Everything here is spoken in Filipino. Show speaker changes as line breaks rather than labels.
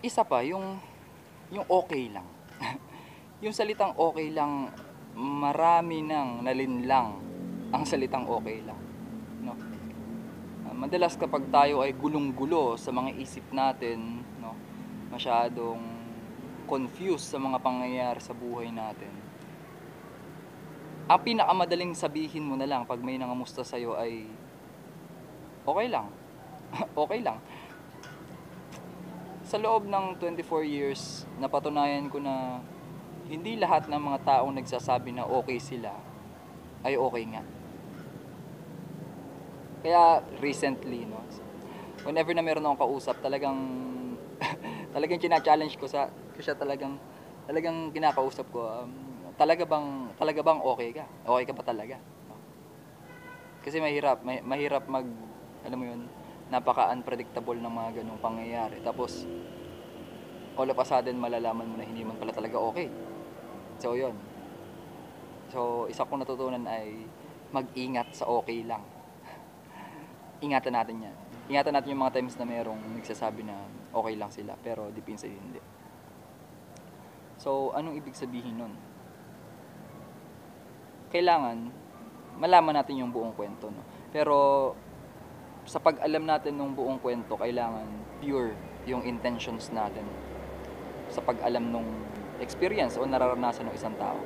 isa pa, yung, yung okay lang. yung salitang okay lang, marami nang nalinlang ang salitang okay lang. No? Ah, madalas kapag tayo ay gulong-gulo sa mga isip natin, no? masyadong confused sa mga pangyayari sa buhay natin. Ang pinakamadaling sabihin mo na lang pag may nangamusta sa'yo ay okay lang. okay lang. Sa loob ng 24 years, napatunayan ko na hindi lahat ng mga taong nagsasabi na okay sila ay okay nga. Kaya recently, no, whenever na meron akong kausap, talagang talagang kina-challenge ko sa ko siya talagang talagang kinakausap ko um, talaga bang talaga bang okay ka? Okay ka ba talaga? Kasi mahirap, may, mahirap mag alam mo 'yun, napaka-unpredictable ng mga ganung pangyayari. Tapos all of a sudden malalaman mo na hindi man pala talaga okay. So 'yun. So isa kong natutunan ay mag-ingat sa okay lang. Ingatan natin 'yan. Ingatan natin yung mga times na merong nagsasabi na okay lang sila pero deep inside hindi. So anong ibig sabihin nun? Kailangan malaman natin yung buong kwento, no? Pero sa pag-alam natin ng buong kwento, kailangan pure yung intentions natin sa pag-alam nung experience o nararanasan ng isang tao.